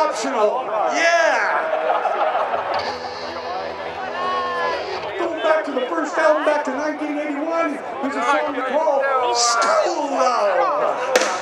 optional. Yeah. Going back to the first album, back to 1981. There's a song called School Love.